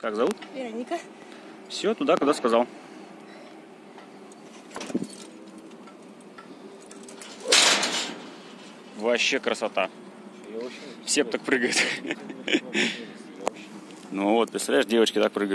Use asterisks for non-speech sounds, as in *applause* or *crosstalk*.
Как зовут? Вероника. Все, туда, куда сказал. Вообще красота. Все так прыгают. *laughs* Ну вот, представляешь, девочки так прыгают.